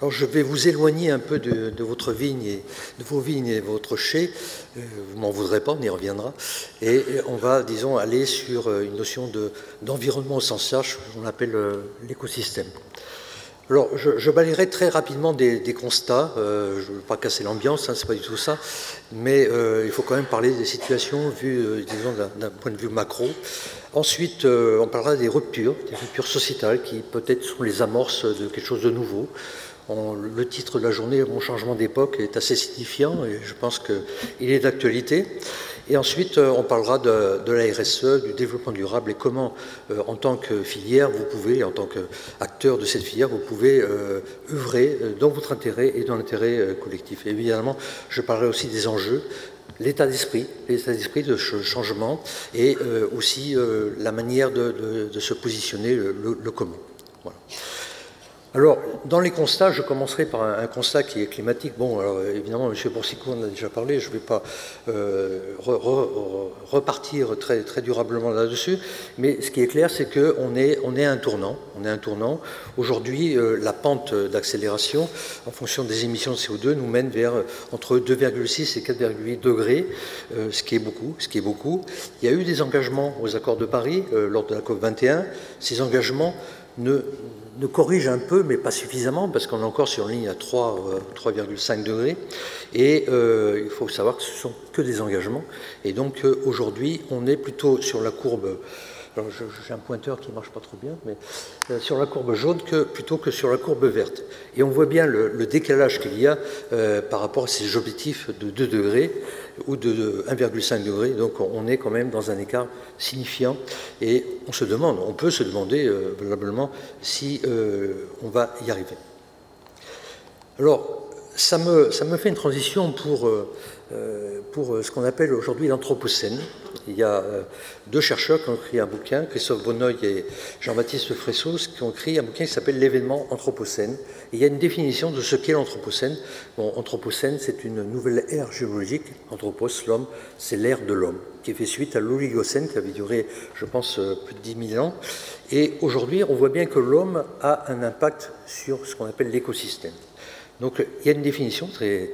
Alors je vais vous éloigner un peu de, votre vigne et de vos vignes et votre chai. Euh, vous m'en voudrez pas, on y reviendra. Et on va, disons, aller sur euh, une notion d'environnement au sens large, qu'on appelle euh, l'écosystème. Alors, je, balayerai très rapidement des, constats. je ne veux pas casser l'ambiance, hein, ce n'est pas du tout ça. Mais il faut quand même parler des situations vues, disons, d'un point de vue macro. Ensuite, on parlera des ruptures, des ruptures sociétales qui peut-être sont les amorces de quelque chose de nouveau le titre de la journée, Mon changement d'époque, est assez signifiant et je pense qu'il est d'actualité. Et ensuite, euh, on parlera de, la RSE, du développement durable et comment, euh, en tant que filière, vous pouvez, en tant qu'acteur de cette filière, vous pouvez euh, œuvrer dans votre intérêt et dans l'intérêt collectif. évidemment, je parlerai aussi des enjeux l'état d'esprit, l'état d'esprit de changement et aussi la manière de, se positionner, le, comment. Voilà. Alors, dans les constats, je commencerai par un, constat qui est climatique. Bon, alors évidemment, M. Boursicot en a déjà parlé, je ne vais pas euh, repartir très, durablement là-dessus, mais ce qui est clair, c'est qu'on est, on est à un tournant. On est un tournant. Aujourd'hui, euh, la pente d'accélération, en fonction des émissions de CO2, nous mène vers entre 2,6 et 4,8 degrés, euh, ce qui est beaucoup, ce qui est beaucoup. Il y a eu des engagements aux accords de Paris lors de la COP 21. Ces engagements ne ne corrige un peu, mais pas suffisamment, parce qu'on est encore sur une ligne à 3,5 degrés. Et euh, il faut savoir que ce sont que des engagements. Et donc euh, aujourd'hui, on est plutôt sur la courbe j'ai un pointeur qui ne marche pas trop bien, mais euh, sur la courbe jaune plutôt que sur la courbe verte. Et on voit bien le, décalage qu'il y a euh, par rapport à ces objectifs de 2 degrés ou de 1,5 degrés. Donc on est quand même dans un écart signifiant et on se demande, on peut se demander euh, valablement si on va y arriver. Alors, ça me, ça me fait une transition pour euh, pour euh, ce qu'on appelle aujourd'hui l'Anthropocène. Il y a euh, deux chercheurs qui ont écrit un bouquin, Christophe Bonneuil et Jean-Baptiste Fressos, qui ont écrit un bouquin qui s'appelle L'événement Anthropocène. il y a une définition de ce qu'est l'Anthropocène. Bon, Anthropocène, c'est une nouvelle ère géologique. Anthropos, l'homme, c'est l'ère de l'homme, qui fait suite à l'Oligocène, qui avait duré, je pense, plus de 10 000 ans. Et aujourd'hui, on voit bien que l'homme a un impact sur ce qu'on appelle l'écosystème. Donc il y a une définition très,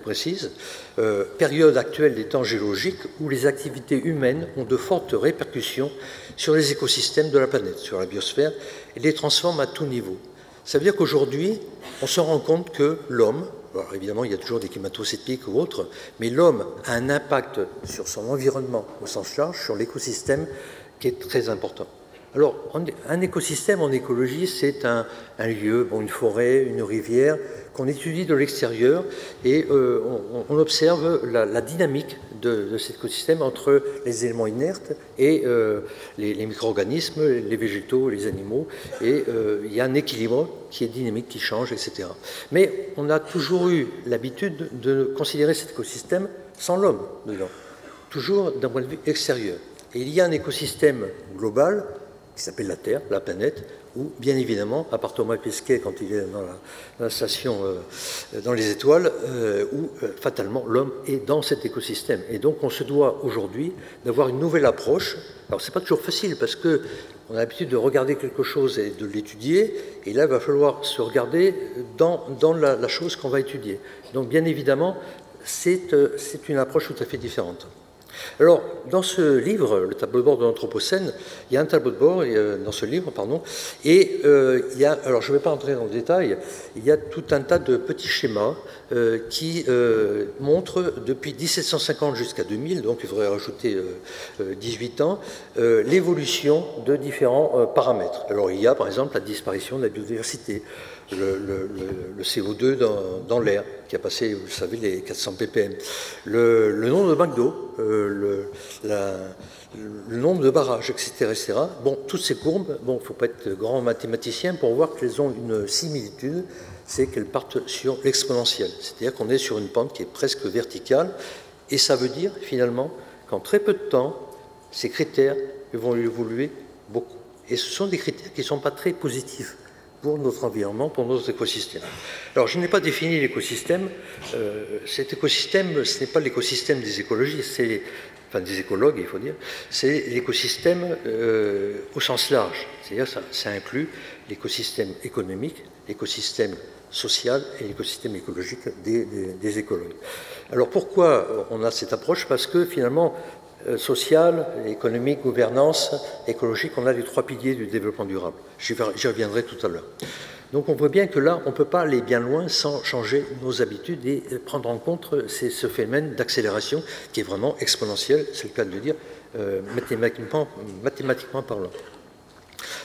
précise. Euh, période actuelle des temps géologiques où les activités humaines ont de fortes répercussions sur les écosystèmes de la planète, sur la biosphère, et les transforment à tout niveau. Ça veut dire qu'aujourd'hui, on se rend compte que l'homme, alors évidemment il y a toujours des climato-sceptiques ou autres, mais l'homme a un impact sur son environnement au sens large, sur l'écosystème, qui est très important. Alors, un écosystème en écologie, c'est un, lieu, une forêt, une rivière, qu'on étudie de l'extérieur et euh, on, observe la, dynamique de, cet écosystème entre les éléments inertes et euh, les, micro-organismes, les végétaux, les animaux. Et euh, il y a un équilibre qui est dynamique, qui change, etc. Mais on a toujours eu l'habitude de considérer cet écosystème sans l'homme dedans, toujours d'un point de vue extérieur. Et il y a un écosystème global qui s'appelle la Terre, la planète, où, bien évidemment, à part Thomas Pesquet, quand il est dans la, station euh, dans les étoiles, euh, où euh, fatalement l'homme est dans cet écosystème. Et donc on se doit aujourd'hui d'avoir une nouvelle approche. Alors c'est pas toujours facile parce que on a l'habitude de regarder quelque chose et de l'étudier, et là il va falloir se regarder dans, la chose qu'on va étudier. Donc bien évidemment, c'est une approche tout à fait différente. Alors, dans ce livre, le tableau de bord de l'Anthropocène, il y a un tableau de bord euh, dans ce livre, pardon, et euh, il y a, alors je ne vais pas entrer dans le détail, il y a tout un tas de petits schémas euh, qui montrent depuis 1750 jusqu'à 2000, donc il faudrait rajouter 18 ans, l'évolution de différents paramètres. Alors, il y a par exemple la disparition de la biodiversité, le, CO2 dans, l'air, qui a passé, vous savez, les 400 ppm, le, nombre de McDo, euh, le, nombre de barrages, etc., etc. Bon, toutes ces courbes, bon, il ne faut pas être grand mathématicien pour voir qu'elles ont une similitude, c'est qu'elles partent sur l'exponentielle. C'est-à-dire qu'on est sur une pente qui est presque verticale, et ça veut dire finalement qu'en très peu de temps, ces critères vont évoluer beaucoup. Et ce sont des critères qui ne sont pas très positifs pour notre environnement, pour nos écosystèmes. Alors, je n'ai pas défini l'écosystème. Euh, cet écosystème, ce n'est pas l'écosystème des écologistes, c'est, des écologues, il faut dire, c'est l'écosystème euh, au sens large. C'est-à-dire ça, ça inclut l'écosystème économique, l'écosystème social et l'écosystème écologique des, écologues. Alors pourquoi on a cette approche? Parce que finalement, euh, social, économique, gouvernance, écologique, on a les trois piliers du développement durable. J'y reviendrai tout à l'heure. Donc on voit bien que là, on ne peut pas aller bien loin sans changer nos habitudes et prendre en compte ce phénomène d'accélération qui est vraiment exponentiel, c'est le cas de le dire, euh, mathématiquement, mathématiquement parlant.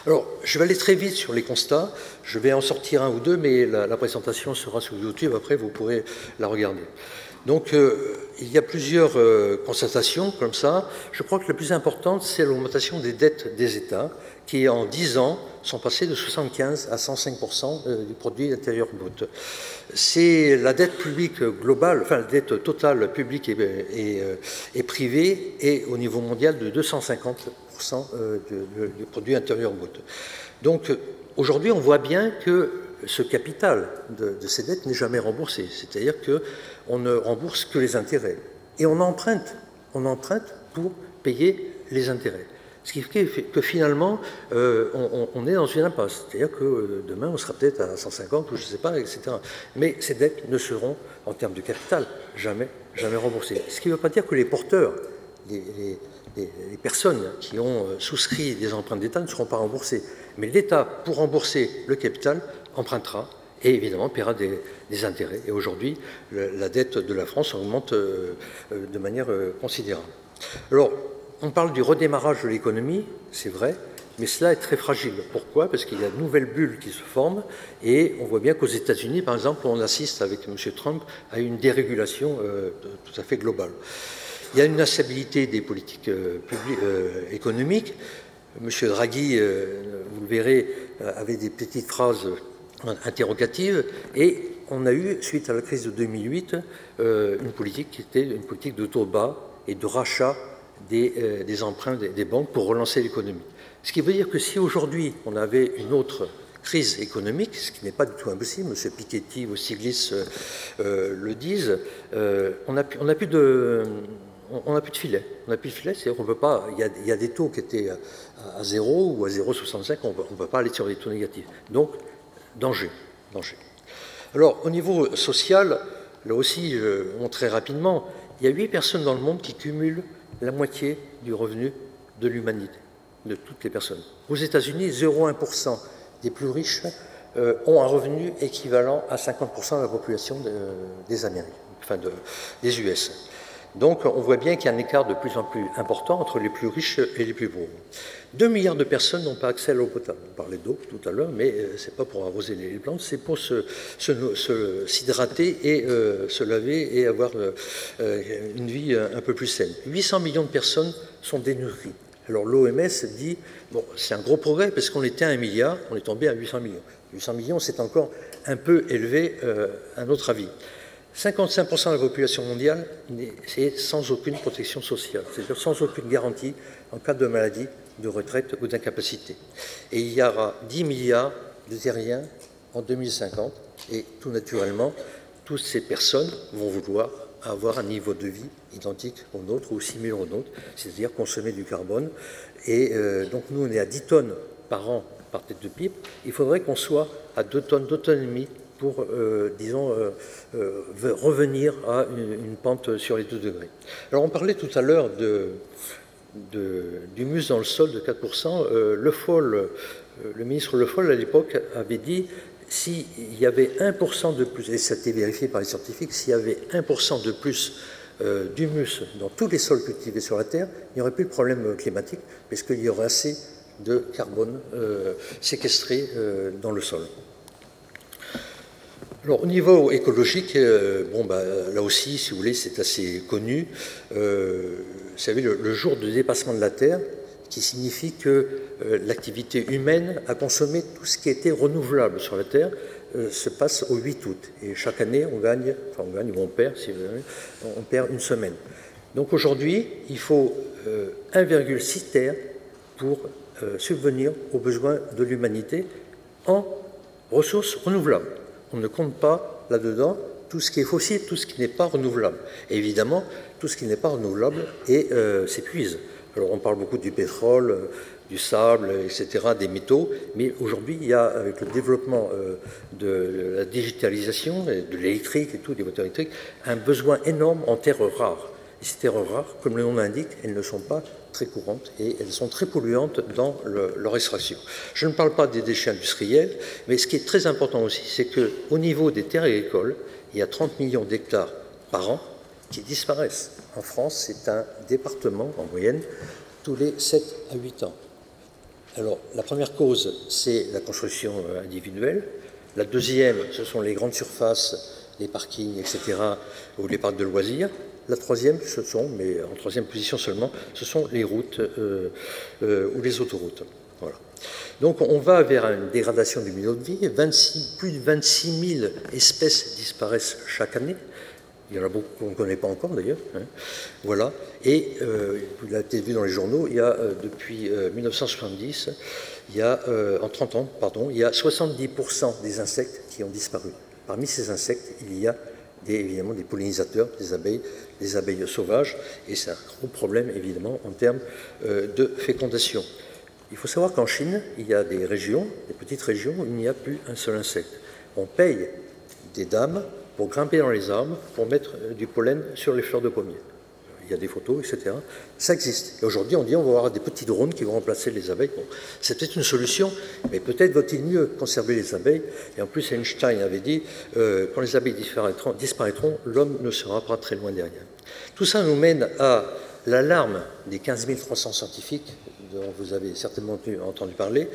Alors, je vais aller très vite sur les constats. Je vais en sortir un ou deux, mais la, présentation sera sur YouTube. Après, vous pourrez la regarder. Donc, euh, il y a plusieurs euh, constatations comme ça. Je crois que la plus importante, c'est l'augmentation des dettes des États, qui en 10 ans sont passées de 75 à 105% euh, du produit intérieur brut. C'est la dette publique globale, enfin la dette totale publique et, et privée, est au niveau mondial de 250% euh, du, produit intérieur brut. Donc aujourd'hui, on voit bien que ce capital de, ces dettes n'est jamais remboursé, c'est-à-dire qu'on ne rembourse que les intérêts. Et on emprunte, on emprunte pour payer les intérêts. Ce qui fait que finalement, euh, on, est dans une impasse. C'est-à-dire que euh, demain, on sera peut-être à 150 ou je ne sais pas, etc. Mais ces dettes ne seront, en termes de capital, jamais, jamais remboursées. Ce qui ne veut pas dire que les porteurs, les, les, personnes qui ont euh, souscrit des emprunts d'État ne seront pas remboursées. Mais l'État, pour rembourser le capital, empruntera et évidemment paiera des, intérêts. Et aujourd'hui, la dette de la France augmente euh, euh, de manière considérable. Alors, on parle du redémarrage de l'économie, c'est vrai, mais cela est très fragile. Pourquoi? Parce qu'il y a de nouvelles bulles qui se forment et on voit bien qu'aux États-Unis, par exemple, on assiste avec M. Trump à une dérégulation tout à fait globale. Il y a une instabilité des politiques euh, euh, économiques. Monsieur Draghi, euh, vous le verrez, avait des petites phrases interrogatives et on a eu, suite à la crise de 2008, une politique qui était une politique de taux bas et de rachat des, emprunts des, banques pour relancer l'économie. Ce qui veut dire que si aujourd'hui on avait une autre crise économique, ce qui n'est pas du tout impossible, M. Piketty ou Stiglitz le disent, on n'a plus de filet. On n'a plus de filet, c'est-à-dire qu'on peut pas. Il y, a, des taux qui étaient à, 0 ou à 0,65, on ne peut pas aller sur des taux négatifs. Donc, danger, danger. Alors, au niveau social, là aussi, je très rapidement, il y a 8 personnes dans le monde qui cumulent la moitié du revenu de l'humanité, de toutes les personnes. Aux États-Unis, 0,1% des plus riches euh, ont un revenu équivalent à 50% de la population des Amériques, enfin des US. Donc on voit bien qu'il y a un écart de plus en plus important entre les plus riches et les plus pauvres. 2 milliards de personnes n'ont pas accès à l'eau potable. On parlait d'eau tout à l'heure, mais euh, ce n'est pas pour arroser les plantes, c'est pour s'hydrater et euh, se laver et avoir euh, une vie un peu plus saine. 800 millions de personnes sont dénutries. Alors l'OMS dit, bon, c'est un gros progrès parce qu'on était à 1 milliard, on est tombé à 800 millions. 800 millions, c'est encore un peu élevé à notre avis. 55% de la population mondiale est sans aucune protection sociale, c'est-à-dire sans aucune garantie en cas de maladie, de retraite ou d'incapacité. Et il y aura 10 milliards de terriens en 2050 et tout naturellement, toutes ces personnes vont vouloir avoir un niveau de vie identique au nôtre ou similaire au nôtre, c'est-à-dire consommer du carbone. Et euh, donc nous, on est à 10 tonnes par an par tête de pipe. Il faudrait qu'on soit à 2 tonnes d'autonomie pour, euh, disons, euh, euh, revenir à une, pente sur les 2 degrés. Alors on parlait tout à l'heure de, d'humus dans le sol de 4%. le Foll, le ministre Le Foll à l'époque avait dit s'il y avait 1% de plus, et ça a été vérifié par les scientifiques, s'il y avait 1% de plus d'humus dans tous les sols cultivés sur la Terre, il n'y aurait plus de problème climatique, puisqu'il y aurait assez de carbone séquestré dans le sol. Alors, au niveau écologique, euh, bon, bah, là aussi, si vous voulez, c'est assez connu. Euh, vous savez, le, jour de dépassement de la Terre, qui signifie que euh, l'activité humaine a consommé tout ce qui était renouvelable sur la Terre, se passe au 8 août. Et chaque année, on gagne, enfin on gagne ou on perd, si vous on perd une semaine. Donc aujourd'hui, il faut 1,6 Terre pour subvenir aux besoins de l'humanité en ressources renouvelables on ne compte pas là-dedans tout ce qui est fossile, tout ce qui n'est pas renouvelable. Évidemment, tout ce qui n'est pas renouvelable euh, s'épuise. Alors on parle beaucoup du pétrole, du sable, etc., des métaux. Mais aujourd'hui, il y a, avec le développement euh, de la digitalisation, de l'électrique et tout, des moteurs électriques, un besoin énorme en terres rares. Rares, comme le nom l'indique, elles ne sont pas très courantes et elles sont très polluantes dans leur extraction. Je ne parle pas des déchets industriels, mais ce qui est très important aussi, c'est qu'au niveau des terres agricoles, il y a 30 millions d'hectares par an qui disparaissent. En France, c'est un département en moyenne tous les 7 à 8 ans. Alors, la première cause, c'est la construction euh, individuelle. La deuxième, ce sont les grandes surfaces, les parkings, etc., ou les parcs de loisirs. La troisième, ce sont, mais en troisième position seulement, ce sont les routes euh, euh, ou les autoroutes. Donc on va vers une dégradation du milieu de vie. 26, plus de 26 000 espèces disparaissent chaque année. Il y en a beaucoup qu'on ne connaît pas encore d'ailleurs. Hein. Voilà. Et euh, vous l'avez vu dans les journaux, il y a depuis 1970, euh, il y a, en 30 ans, pardon, il y a 70% des insectes qui ont disparu. Parmi ces insectes, il y a évidemment des pollinisateurs, des abeilles, des abeilles sauvages, et c'est un gros problème évidemment en termes de fécondation. Il faut savoir qu'en Chine, il y a des régions, des petites régions, où il n'y a plus un seul insecte. On paye des dames pour grimper dans les arbres, pour mettre euh, du pollen sur les fleurs de pommier. Il y a des photos, etc. Ça existe. Aujourd'hui, on dit on va avoir des petits drones qui vont remplacer les abeilles. c'est peut-être une solution, mais peut-être vaut-il mieux conserver les abeilles. Et en plus, Einstein avait dit euh, quand les abeilles disparaîtront l'homme ne sera pas très loin derrière. Tout ça nous mène à l'alarme des 15 300 scientifiques dont vous avez certainement entendu parler,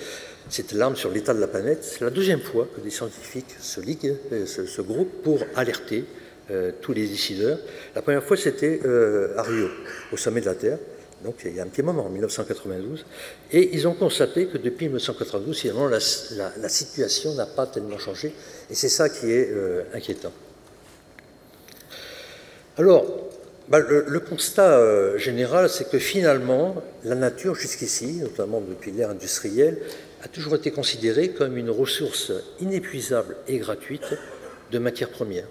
cette larme sur l'état de la planète. C'est la deuxième fois que des scientifiques se liguent, euh, se, groupent pour alerter euh, tous les décideurs. La première fois, c'était euh, à Rio, au sommet de la Terre, donc il y a un petit moment, en 1992, et ils ont constaté que depuis 1992, finalement, la, situation n'a pas tellement changé, et c'est ça qui est inquiétant. Alors, bah, le, constat euh, général, c'est que finalement, la nature, jusqu'ici, notamment depuis l'ère industrielle, a toujours été considérée comme une ressource inépuisable et gratuite de matières premières.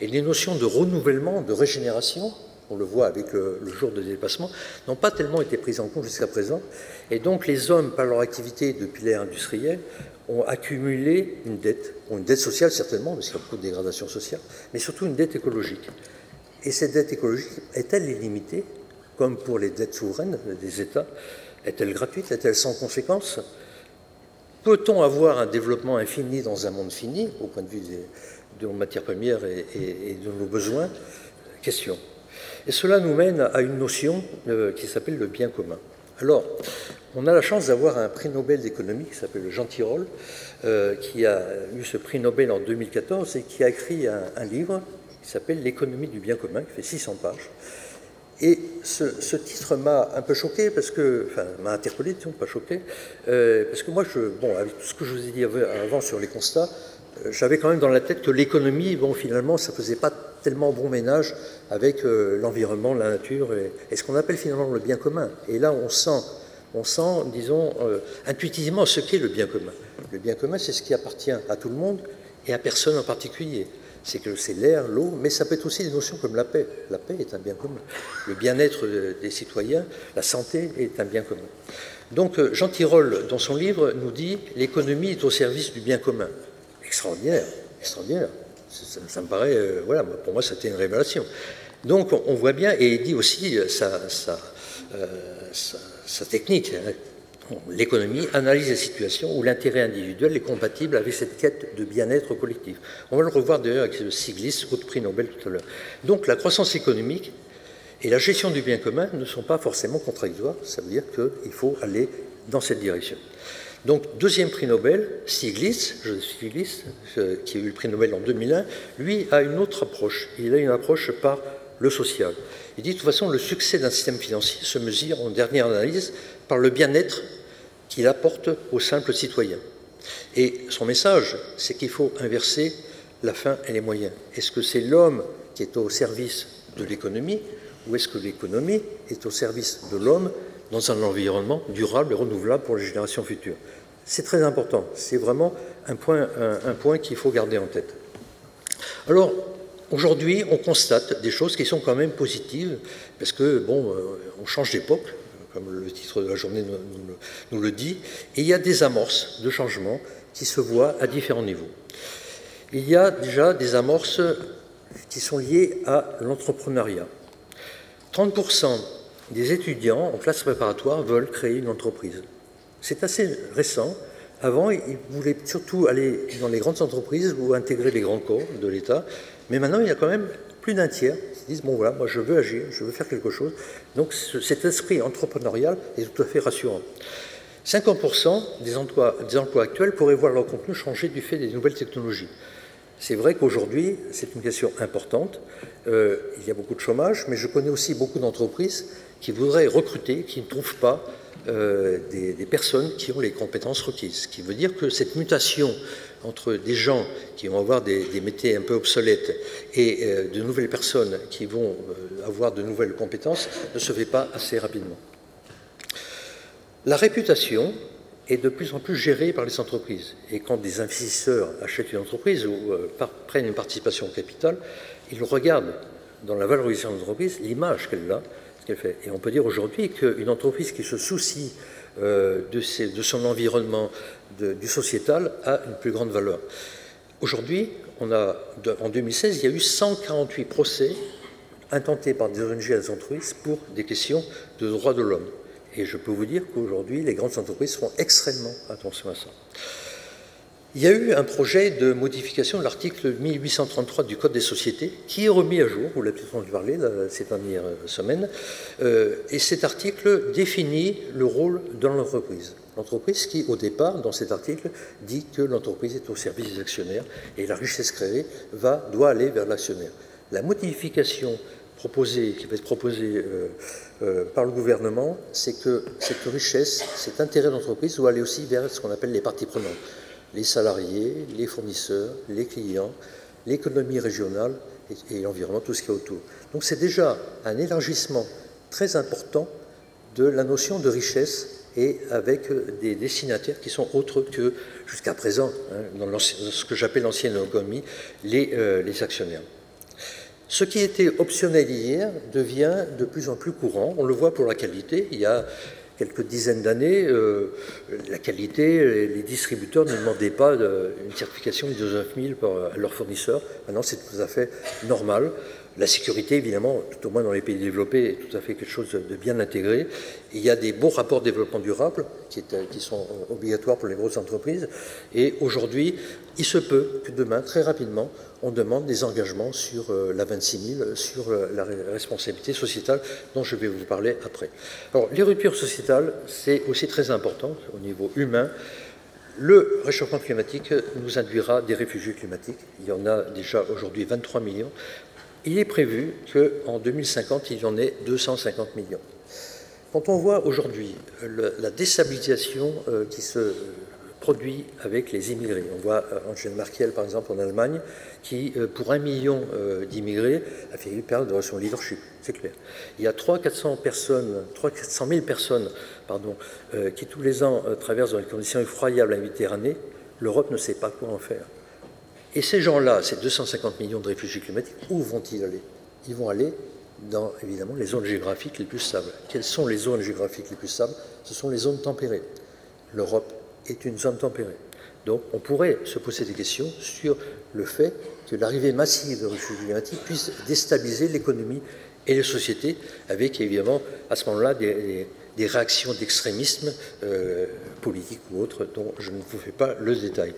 Et les notions de renouvellement, de régénération, on le voit avec le, jour de dépassement, n'ont pas tellement été prises en compte jusqu'à présent. Et donc les hommes, par leur activité depuis l'ère industrielle, ont accumulé une dette, une dette sociale certainement, parce qu'il y a beaucoup de dégradation sociale, mais surtout une dette écologique. Et cette dette écologique est-elle illimitée, comme pour les dettes souveraines des États? Est-elle gratuite? Est-elle sans conséquence Peut-on avoir un développement infini dans un monde fini, au point de vue de nos matières premières et, de nos besoins? Question. Et cela nous mène à une notion euh, qui s'appelle le bien commun. Alors, on a la chance d'avoir un prix Nobel d'économie qui s'appelle Jean Tirole, euh, qui a eu ce prix Nobel en 2014 et qui a écrit un livre qui s'appelle L'économie du bien commun, qui fait 600 pages. Et ce, titre m'a un peu choqué, parce que, enfin, m'a interpellé, disons, pas choqué, euh, parce que moi, bon, avec tout ce que je vous ai dit avant sur les constats, euh, j'avais quand même dans la tête que l'économie, bon, finalement, ça faisait pas tellement bon ménage avec euh, l'environnement, la nature, et, ce qu'on appelle finalement le bien commun. Et là, on sent, on sent, disons, intuitivement ce qu'est le bien commun. Le bien commun, c'est ce qui appartient à tout le monde et à personne en particulier c'est que c'est l'air, l'eau, mais ça peut être aussi des notions comme la paix. La paix est un bien commun. Le bien-être des citoyens, la santé est un bien commun. Donc euh, Jean Tirole, dans son livre, nous dit l'économie est au service du bien commun. Extraordinaire, extraordinaire. Ça, me paraît, euh, voilà, pour moi, c'était une révélation. Donc on voit bien, et il dit aussi euh, sa, technique, hein, L'économie analyse la situation où l'intérêt individuel est compatible avec cette quête de bien-être collectif. On va le revoir d'ailleurs avec le Stiglitz, autre prix Nobel tout à l'heure. Donc la croissance économique et la gestion du bien commun ne sont pas forcément contradictoires. Ça veut dire qu'il faut aller dans cette direction. Donc, deuxième prix Nobel, Stiglitz, Stiglitz, euh, qui a eu le prix Nobel en 2001, lui a une autre approche. Il a une approche par le social. Il dit de toute façon, le succès d'un système financier se mesure en dernière analyse par le bien-être qu'il apporte aux simples citoyens. Et son message, c'est qu'il faut inverser la fin et les moyens. Est-ce que c'est l'homme qui est au service de l'économie ou est-ce que l'économie est au service de l'homme dans un environnement durable et renouvelable pour les générations futures? C'est très important. C'est vraiment un point, un, point qu'il faut garder en tête. Alors, aujourd'hui, on constate des choses qui sont quand même positives parce que, bon, euh, on change d'époque, comme le titre de la journée nous, le dit, il y a des amorces de changement qui se voient à différents niveaux. Il y a déjà des amorces qui sont liées à l'entrepreneuriat. 30% des étudiants en classe préparatoire veulent créer une entreprise. C'est assez récent. Avant, ils voulaient surtout aller dans les grandes entreprises ou intégrer les grands corps de l'État. Mais maintenant, il y a quand même plus d'un tiers disent, bon voilà, moi je veux agir, je veux faire quelque chose. Donc cet esprit entrepreneurial est tout à fait rassurant. 50% des emplois, actuels pourraient voir leur contenu changer du fait des nouvelles technologies. C'est vrai qu'aujourd'hui, c'est une question importante. Euh, il y a beaucoup de chômage, mais je connais aussi beaucoup d'entreprises qui voudraient recruter, qui ne trouvent pas euh, des, personnes qui ont les compétences requises. Ce qui veut dire que cette mutation entre des gens qui vont avoir des, métiers un peu obsolètes et euh, de nouvelles personnes qui vont avoir de nouvelles compétences ne se fait pas assez rapidement. La réputation, est de plus en plus géré par les entreprises. Et quand des investisseurs achètent une entreprise ou euh, prennent une participation au capital, ils regardent dans la valorisation de l'entreprise l'image qu'elle a, Et on peut dire aujourd'hui qu'une entreprise qui se soucie euh, de, de, son environnement, du sociétal, a une plus grande valeur. Aujourd'hui, en 2016, il y a eu 148 procès intentés par des ONG à des entreprises pour des questions de droits de l'homme. Et je peux vous dire qu'aujourd'hui, les grandes entreprises font extrêmement attention à ça. Il y a eu un projet de modification de l'article 1833 du Code des sociétés qui est remis à jour, vous l'avez peut-être entendu parler ces dernières semaines, euh, et cet article définit le rôle de l'entreprise. L'entreprise qui, au départ, dans cet article, dit que l'entreprise est au service des actionnaires et la richesse créée doit aller vers l'actionnaire. La modification proposée, qui va être proposée euh, euh, par le gouvernement, c'est que cette richesse, cet intérêt d'entreprise doit aller aussi vers ce qu'on appelle les parties prenantes. Les salariés, les fournisseurs, les clients, l'économie régionale et, l'environnement, tout ce qui est autour. Donc c'est déjà un élargissement très important de la notion de richesse et avec des destinataires qui sont autres que jusqu'à présent, hein, dans ce que j'appelle l'ancienne économie, les, euh, les actionnaires. Ce qui était optionnel hier devient de plus en plus courant. On le voit pour la qualité. Il y a quelques dizaines d'années, euh, la qualité, les distributeurs ne demandaient pas une certification ISO 9000 à leurs fournisseurs. Maintenant, c'est tout à fait normal. La sécurité, évidemment, tout au moins dans les pays développés, est tout à fait quelque chose de bien intégré. Il y a des bons rapports de développement durable qui, sont obligatoires pour les grosses entreprises. Et aujourd'hui, il se peut que demain, très rapidement, on demande des engagements sur euh, la 26 000, sur euh, la responsabilité sociétale, dont je vais vous parler après. Alors, les ruptures sociétales, c'est aussi très important au niveau humain. Le réchauffement climatique nous induira des réfugiés climatiques. Il y en a déjà aujourd'hui 23 millions. Il est prévu qu'en 2050, il y en ait 250 millions. Quand on voit aujourd'hui la déstabilisation euh, qui se produit avec les immigrés. On voit euh, Angela Merkel, par exemple, en Allemagne, qui, euh, pour un million euh, d'immigrés, a fait perdre son leadership, c'est clair. Il y a 300-400 personnes, 400 000 personnes qui, tous les ans, traversent dans des conditions effroyables la Méditerranée. L'Europe ne sait pas quoi en faire. Et ces gens-là, ces 250 millions de réfugiés climatiques, où vont-ils aller? Ils vont aller dans, évidemment, les zones géographiques les plus stables. Quelles sont les zones géographiques les plus stables? Ce sont les zones tempérées. L'Europe est une zone tempérée. Donc on pourrait se poser des questions sur le fait que l'arrivée massive de réfugiés climatiques puisse déstabiliser l'économie et les sociétés, avec évidemment à ce moment-là des, réactions d'extrémisme euh, politique ou autre dont je ne vous fais pas le détail.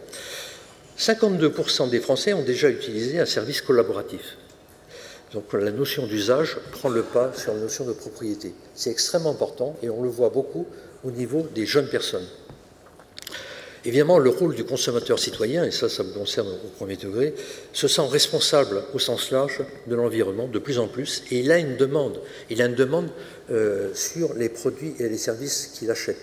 52% des Français ont déjà utilisé un service collaboratif. Donc la notion d'usage prend le pas sur la notion de propriété. C'est extrêmement important et on le voit beaucoup au niveau des jeunes personnes. Évidemment, le rôle du consommateur citoyen, et ça, ça me concerne au premier degré, se sent responsable au sens large de l'environnement de plus en plus, et il a une demande. Il a une demande euh, sur les produits et les services qu'il achète.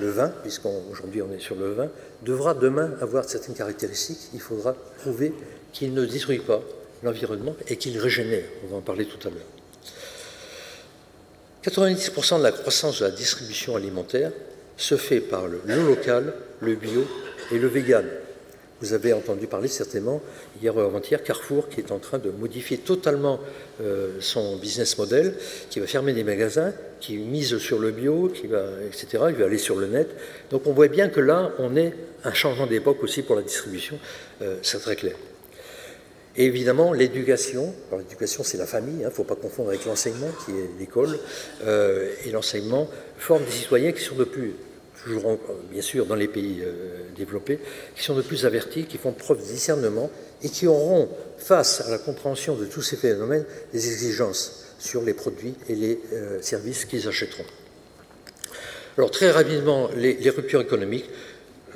Le vin, puisqu'aujourd'hui on est sur le vin, devra demain avoir certaines caractéristiques. Il faudra prouver qu'il ne détruit pas l'environnement et qu'il régénère. On va en parler tout à l'heure. 90% de la croissance de la distribution alimentaire se fait par le, local, le bio et le vegan. Vous avez entendu parler certainement hier ou avant-hier Carrefour qui est en train de modifier totalement euh, son business model, qui va fermer des magasins, qui mise sur le bio, qui va, etc. Il va aller sur le net. Donc on voit bien que là, on est un changement d'époque aussi pour la distribution, euh, c'est très clair. Et évidemment, l'éducation. l'éducation, c'est la famille, il hein, ne faut pas confondre avec l'enseignement, qui est l'école. Euh, et l'enseignement forme des citoyens qui sont de plus toujours bien sûr dans les pays euh, développés, qui sont de plus avertis, qui font preuve de discernement et qui auront, face à la compréhension de tous ces phénomènes, des exigences sur les produits et les euh, services qu'ils achèteront. Alors très rapidement, les, ruptures économiques.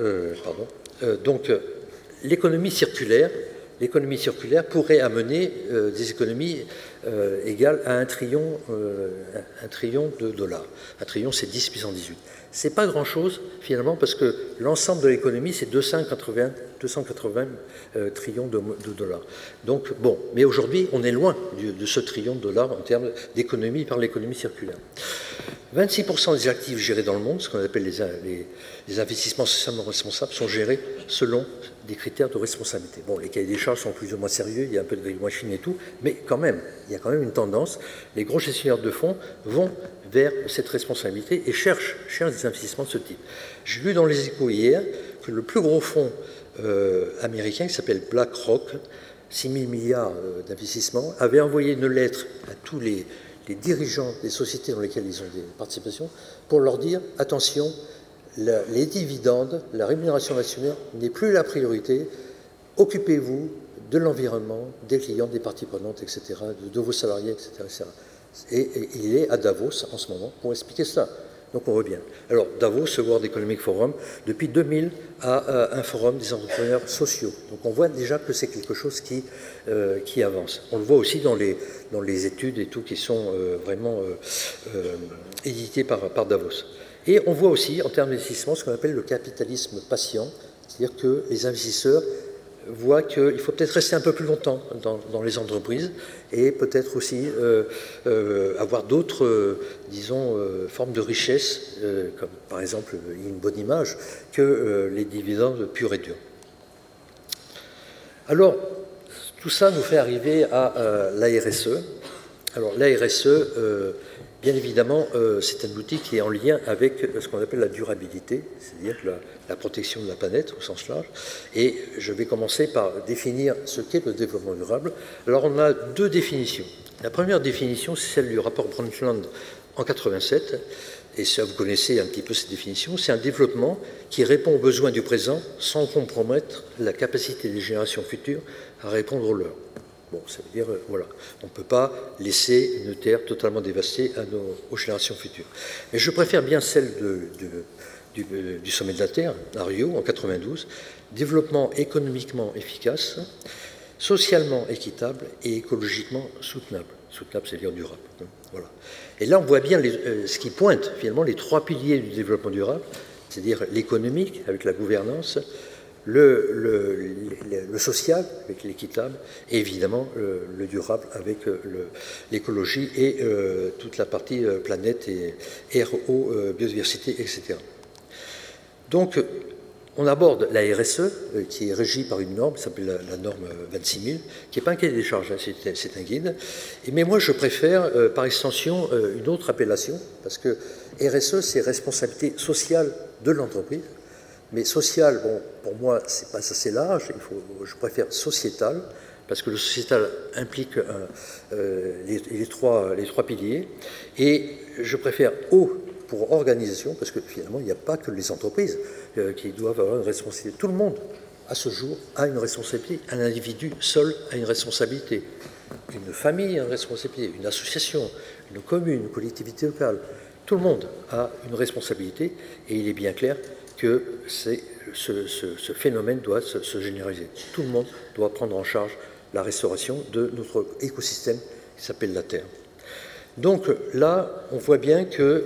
Euh, pardon. donc l'économie circulaire, l'économie circulaire pourrait amener des économies égales à un trillion, un, trillion de dollars. Un trillion, c'est 10 puissant 18 n'est pas grand-chose finalement parce que l'ensemble de l'économie, c'est 280, 280 euh, trillions de, dollars. Donc bon, mais aujourd'hui, on est loin de ce trillion de dollars en termes d'économie par l'économie circulaire. 26% des actifs gérés dans le monde, ce qu'on appelle les, investissements socialement responsables, sont gérés selon des critères de responsabilité. Bon, les cahiers des charges sont plus ou moins sérieux, il y a un peu de greenwashing et tout, mais quand même, il y a quand même une tendance. Les gros gestionnaires de fonds vont vers cette responsabilité et cherchent, des investissements de ce type. J'ai lu dans les échos hier que le plus gros fonds euh, américain, qui s'appelle BlackRock, 6 000 milliards euh, d'investissements, avait envoyé une lettre à tous les, dirigeants des sociétés dans lesquelles ils ont des participations pour leur dire attention, les dividendes, la rémunération nationale n'est plus la priorité, occupez-vous de l'environnement, des clients, des parties prenantes, etc., de, vos salariés, etc. Et, il est à Davos en ce moment pour expliquer ça. Donc on revient. Alors Davos, ce World Economic Forum, depuis 2000 a un forum des entrepreneurs sociaux. Donc on voit déjà que c'est quelque chose qui, euh, avance. On le voit aussi dans les, études et tout qui sont euh, vraiment euh, éditées par Davos. Et on voit aussi en termes d'investissement ce qu'on appelle le capitalisme patient, c'est-à-dire que les investisseurs voit qu'il faut peut-être rester un peu plus longtemps dans, les entreprises et peut-être aussi euh, euh, avoir d'autres, euh, disons, formes de richesse, comme par exemple une bonne image, que les dividendes purs et durs. Alors, tout ça nous fait arriver à la RSE. Alors, la RSE, Bien évidemment, euh, c'est un outil qui est en lien avec ce qu'on appelle la durabilité, c'est-à-dire la, protection de la planète au sens large. Et je vais commencer par définir ce qu'est le développement durable. Alors on a deux définitions. La première définition, c'est celle du rapport Brundtland en 87, et ça vous connaissez un petit peu cette définition, c'est un développement qui répond aux besoins du présent sans compromettre la capacité des générations futures à répondre aux leurs. Euh, on ne peut pas laisser une terre totalement dévastée aux générations futures. Mais je préfère bien celle de, du, sommet de la Terre, à Rio, en 92, développement économiquement efficace, socialement équitable et écologiquement soutenable. Soutenable, c'est-à-dire durable. Voilà. Et là, on voit bien euh, ce qui pointe finalement les trois piliers du développement durable, c'est-à-dire l'économique avec la gouvernance, le, social avec l'équitable et évidemment le, durable avec euh, l'écologie et euh, toute la partie euh, planète et eau, biodiversité, etc. Donc, on aborde la RSE, qui est régie par une norme, qui s'appelle la, norme 26000, qui n'est pas un cahier des charges, hein, c'est un guide. Mais moi, je préfère, par extension, une autre appellation, parce que RSE, c'est responsabilité sociale de l'entreprise, mais social, bon, pour moi, c'est pas assez large. Il faut, je préfère sociétal, parce que le sociétal implique euh, les, trois, les trois piliers. Et je préfère O pour organisation, parce que finalement, il n'y a pas que les entreprises euh, qui doivent avoir une responsabilité. Tout le monde, à ce jour, a une responsabilité. Un individu seul a une responsabilité. Une famille a une responsabilité. Une association, une commune, une collectivité locale. Tout le monde a une responsabilité. Et il est bien clair que ce, phénomène doit se, généraliser. Tout le monde doit prendre en charge la restauration de notre écosystème qui s'appelle la Terre. Donc là, on voit bien que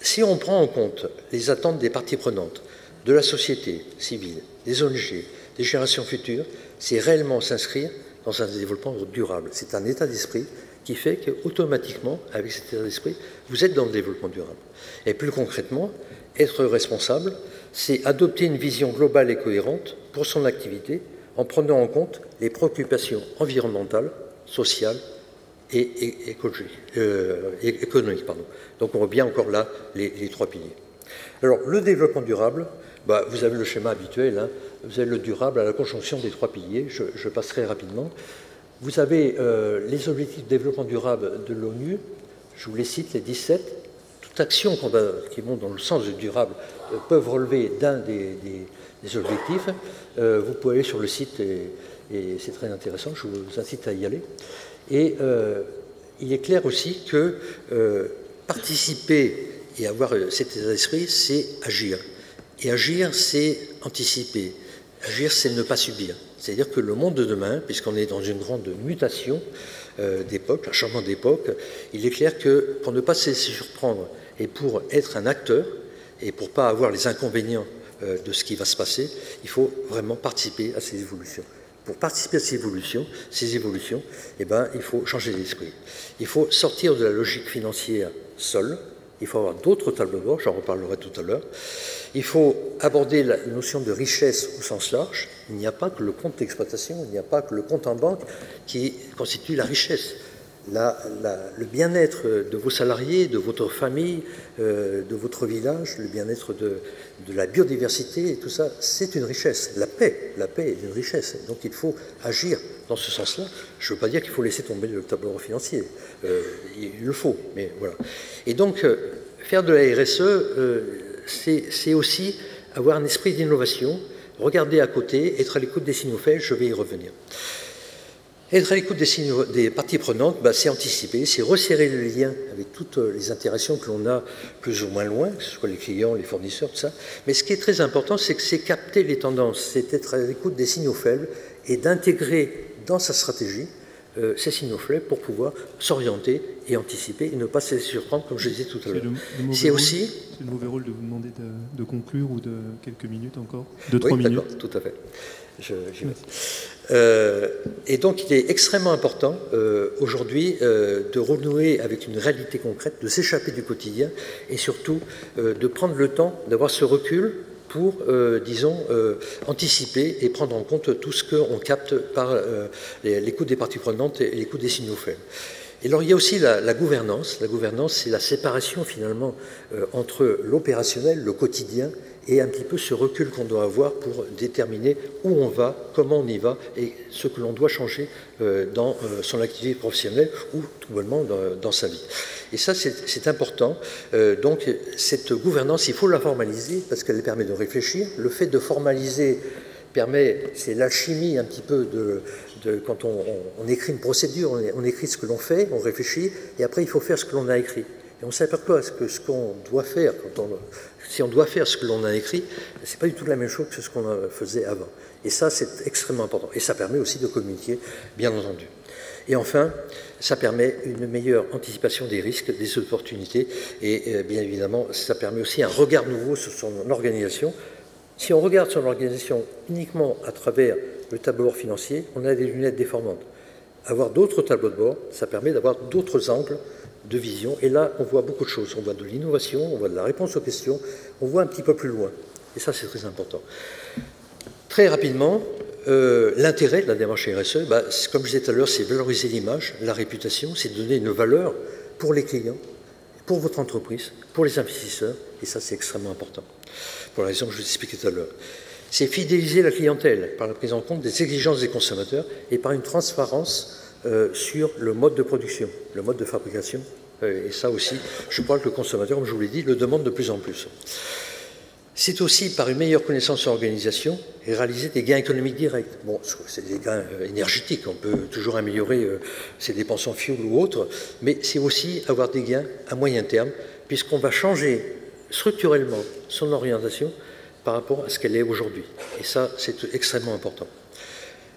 si on prend en compte les attentes des parties prenantes, de la société civile, des ONG, des générations futures, c'est réellement s'inscrire dans un développement durable. C'est un état d'esprit qui fait qu'automatiquement, avec cet état d'esprit, vous êtes dans le développement durable. Et plus concrètement, être responsable, c'est adopter une vision globale et cohérente pour son activité en prenant en compte les préoccupations environnementales, sociales et, euh, économiques. Donc on voit bien encore là les, trois piliers. Alors le développement durable, bah, vous avez le schéma habituel, hein. vous avez le durable à la conjonction des trois piliers, je, passerai rapidement. Vous avez euh, les objectifs de développement durable de l'ONU, je vous les cite, les 17. Toute action qui vont dans le sens du durable peuvent relever d'un des, objectifs. vous pouvez aller sur le site et, c'est très intéressant, je vous incite à y aller. Et euh, il est clair aussi que euh, participer et avoir cet état d'esprit, c'est agir. Et agir, c'est anticiper. Agir, c'est ne pas subir. C'est-à-dire que le monde de demain, puisqu'on est dans une grande mutation euh, d'époque, un changement d'époque, il est clair que pour ne pas se surprendre et pour être un acteur, et pour ne pas avoir les inconvénients de ce qui va se passer, il faut vraiment participer à ces évolutions pour participer à ces évolutions, ces évolutions eh ben, il faut changer d'esprit. Il faut sortir de la logique financière seule. Il faut avoir d'autres tableaux de bord, j'en reparlerai tout à l'heure. Il faut aborder la notion de richesse au sens large. Il n'y a pas que le compte d'exploitation, il n'y a pas que le compte en banque qui constitue la richesse le bien-être de vos salariés, de votre famille, euh, de votre village, le bien-être de, la biodiversité tout ça, c'est une richesse. La paix, la paix est une richesse. Donc il faut agir dans ce sens-là. Je ne veux pas dire qu'il faut laisser tomber le tableau financier. Euh, il le faut, mais voilà. Et donc, euh, faire de la RSE, c'est aussi avoir un esprit d'innovation, regarder à côté, être à l'écoute des signaux faits, je vais y revenir. Être à l'écoute des, parties prenantes, bah, c'est anticiper, c'est resserrer le lien avec toutes les interactions que l'on a plus ou moins loin, que ce soit les clients, les fournisseurs, tout ça. Mais ce qui est très important, c'est que c'est capter les tendances, c'est être à l'écoute des signaux faibles et d'intégrer dans sa stratégie euh, ces signaux faibles pour pouvoir s'orienter et anticiper et ne pas se surprendre, comme je disais tout à l'heure. C'est aussi. C'est le mauvais rôle de vous demander de, conclure ou de quelques minutes encore? De trois minutes? Tout à fait. Euh, et donc, il est extrêmement important euh, aujourd'hui euh, de renouer avec une réalité concrète, de s'échapper du quotidien et surtout de prendre le temps d'avoir ce recul pour, disons, anticiper et prendre en compte tout ce qu'on capte par l'écoute des parties prenantes et l'écoute des signaux faibles. Et alors il y a aussi la, gouvernance. La gouvernance, c'est la séparation finalement entre l'opérationnel, le quotidien, et un petit peu ce recul qu'on doit avoir pour déterminer où on va, comment on y va et ce que l'on doit changer euh, dans euh, son activité professionnelle ou tout bonnement dans, sa vie. Et ça, c'est important. Euh, donc, cette gouvernance, il faut la formaliser parce qu'elle permet de réfléchir. Le fait de formaliser permet, c'est l'alchimie un petit peu de, quand on, écrit une procédure, on, écrit ce que l'on fait, on réfléchit, et après il faut faire ce que l'on a écrit. Et on s'aperçoit que ce qu'on doit faire, si on doit faire ce que l'on a écrit, ce n'est pas du tout la même chose que ce qu'on faisait avant. Et ça, c'est extrêmement important. Et ça permet aussi de communiquer, bien entendu. Et enfin, ça permet une meilleure anticipation des risques, des opportunités, et euh, bien évidemment, ça permet aussi un regard nouveau sur son organisation. Si on regarde son organisation uniquement à travers le tableau de bord financier, on a des lunettes déformantes. Avoir d'autres tableaux de bord, ça permet d'avoir d'autres angles de vision. Et là, on voit beaucoup de choses. On voit de l'innovation, on voit de la réponse aux questions, on voit un petit peu plus loin. Et ça, c'est très important. Très rapidement, euh, l'intérêt de la démarche RSE, bah, comme je disais tout à l'heure, c'est valoriser l'image, la réputation, c'est donner une valeur pour les clients, pour votre entreprise, pour les investisseurs, et ça c'est extrêmement important, pour la raison que je vous expliquais tout à l'heure. C'est fidéliser la clientèle par la prise en compte des exigences des consommateurs et par une transparence euh, sur le mode de production, le mode de fabrication. Euh, et ça aussi, je crois que le consommateur, comme je vous l'ai dit, le demande de plus en plus. C'est aussi par une meilleure connaissance de l'organisation et réaliser des gains économiques directs. Bon, c'est des gains euh, énergétiques, on peut toujours améliorer ses dépenses en fuel ou autres, mais c'est aussi avoir des gains à moyen terme, puisqu'on va changer structurellement son orientation par rapport à ce qu'elle est aujourd'hui. Et ça, c'est extrêmement important.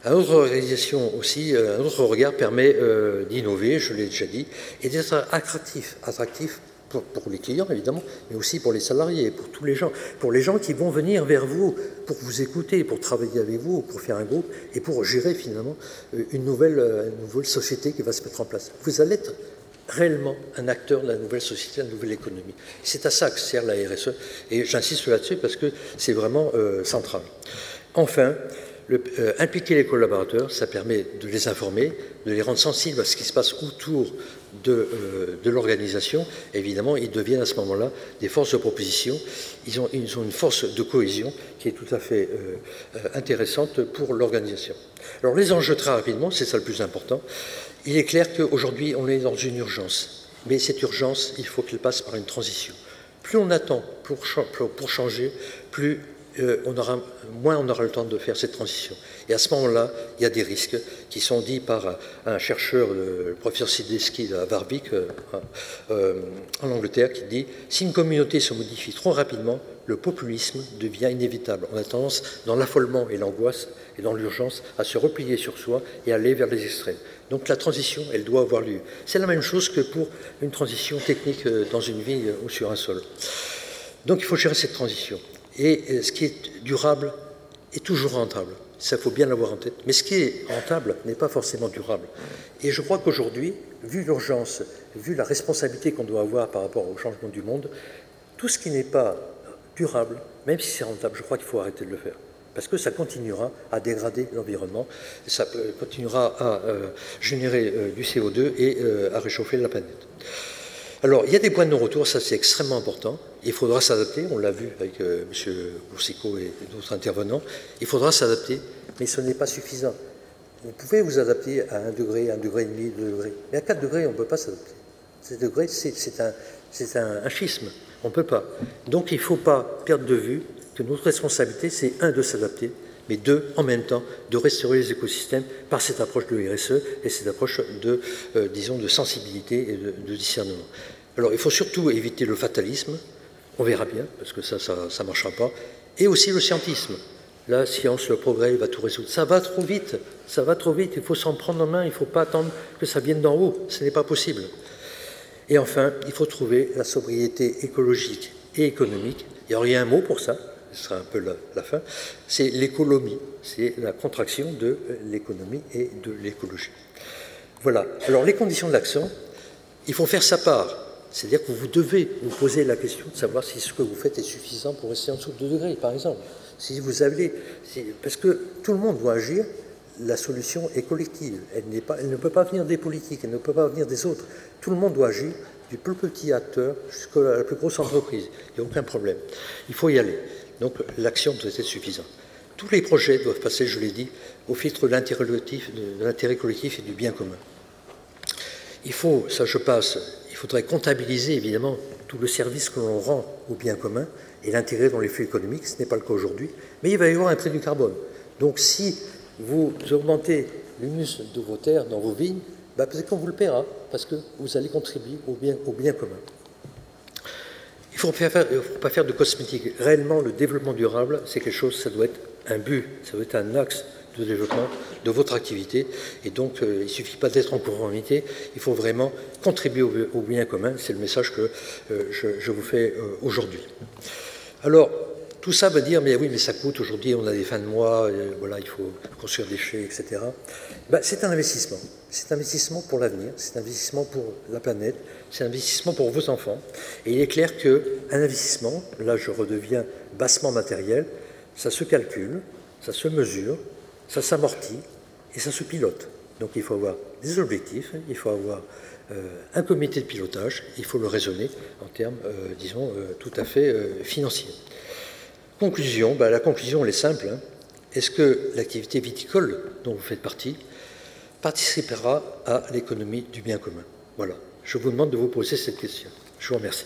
Euh, un autre regard permet euh, d'innover, je l'ai déjà dit, et d'être attractif, attractif pour, les clients évidemment, mais aussi pour les salariés, pour tous les gens, pour les gens qui vont venir vers vous pour vous écouter, pour travailler avec vous, pour faire un groupe et pour gérer finalement euh, une nouvelle, société qui va se mettre en place. Vous allez être réellement un acteur de la nouvelle société, de la nouvelle économie. C'est à ça que sert la RSE et j'insiste là-dessus parce que c'est vraiment central. Enfin, impliquer les collaborateurs, ça permet de les informer, de les rendre sensibles à ce qui se passe autour euh, de, l'organisation, évidemment, ils deviennent à ce moment-là des forces de proposition. Ils ont, une force de cohésion qui est tout à fait euh, euh, intéressante pour l'organisation. Alors les enjeux très rapidement, c'est ça le plus important. Il est clair qu'aujourd'hui, on est dans une urgence. Mais cette urgence, il faut qu'elle passe par une transition. Plus on attend pour changer, plus on aura, moins on aura le temps de faire cette transition. Et à ce moment-là, il y a des risques qui sont dits par un chercheur, le professeur Sideski à Warwick, euh, euh, en Angleterre, qui dit si une communauté se modifie trop rapidement, le populisme devient inévitable. On a tendance, dans l'affolement et l'angoisse et dans l'urgence, à se replier sur soi et aller vers les extrêmes. Donc la transition, elle doit avoir lieu. C'est la même chose que pour une transition technique euh, dans une vie ou sur un sol. Donc il faut gérer cette transition. Et ce qui est durable est toujours rentable. Ça, faut bien l'avoir en tête. Mais ce qui est rentable n'est pas forcément durable. Et je crois qu'aujourd'hui, vu l'urgence, vu la responsabilité qu'on doit avoir par rapport au changement du monde, tout ce qui n'est pas durable, même si c'est rentable, je crois qu'il faut arrêter de le faire. Parce que ça continuera à dégrader l'environnement, ça continuera à euh, générer euh, du CO2 et euh, à réchauffer la planète. Alors, il y a des points de non-retour, ça c'est extrêmement important. Il faudra s'adapter, on l'a vu avec euh, M. Boursicot et d'autres intervenants. Il faudra s'adapter, mais ce n'est pas suffisant. Vous pouvez vous adapter à 1 degré, 1 degré et demi, 2 degrés. Mais à 4 degrés, on ne peut pas s'adapter. 7 degrés, c'est un, un, schisme. On ne peut pas. Donc il ne faut pas perdre de vue que notre responsabilité, c'est un, de s'adapter, mais deux, en même temps, de restaurer les écosystèmes par cette approche de RSE et cette approche de, euh, disons, de sensibilité et de, discernement. Alors, il faut surtout éviter le fatalisme, on verra bien, parce que ça, ça ne marchera pas, et aussi le scientisme. La science, le progrès, il va tout résoudre. Ça va trop vite, ça va trop vite, il faut s'en prendre en main, il ne faut pas attendre que ça vienne d'en haut, ce n'est pas possible. Et enfin, il faut trouver la sobriété écologique et économique. Il y a un mot pour ça, ce sera un peu la, fin, c'est l'économie, c'est la contraction de l'économie et de l'écologie. Voilà. Alors les conditions de l'action, il faut faire sa part. C'est-à-dire que vous devez vous poser la question de savoir si ce que vous faites est suffisant pour rester en dessous de 2 degrés, par exemple. Si vous avez, parce que tout le monde doit agir, la solution est collective. Elle, ne peut pas venir des politiques, elle ne peut pas venir des autres. Tout le monde doit agir, du plus petit acteur jusqu'à la plus grosse entreprise. Il n'y a aucun problème. Il faut y aller. Donc l'action doit être suffisante. Tous les projets doivent passer, je l'ai dit, au filtre de l'intérêt collectif, et du bien commun. Il faut, ça je passe, il faudrait comptabiliser évidemment tout le service que l'on rend au bien commun et l'intégrer dans les flux économiques. Ce n'est pas le cas aujourd'hui, mais il va y avoir un prix du carbone. Donc si vous augmentez l'humus de vos terres dans vos vignes, bah, peut-être qu'on vous le paiera, parce que vous allez contribuer au bien, au bien commun. Il ne faut pas faire de cosmétique. Réellement, le développement durable, c'est quelque chose, ça doit être un but, ça doit être un axe de développement de votre activité. Et donc, euh, il ne suffit pas d'être en conformité, il faut vraiment contribuer au, bien commun. C'est le message que euh, je, vous fais euh, aujourd'hui. Alors, tout ça va dire, mais oui, mais ça coûte, aujourd'hui on a des fins de mois, voilà, il faut construire des chais, etc. Ben, c'est un investissement. C'est un investissement pour l'avenir, c'est un investissement pour la planète, c'est un investissement pour vos enfants. Et il est clair qu'un investissement, là je redeviens bassement matériel, ça se calcule, ça se mesure, ça s'amortit et ça se pilote. Donc il faut avoir des objectifs, il faut avoir euh, un comité de pilotage, il faut le raisonner en termes, euh, disons, euh, tout à fait financiers. Conclusion, bah, la conclusion est simple. Hein. Est-ce que l'activité viticole dont vous faites partie participera à l'économie du bien commun? Voilà. Je vous demande de vous poser cette question. Je vous remercie.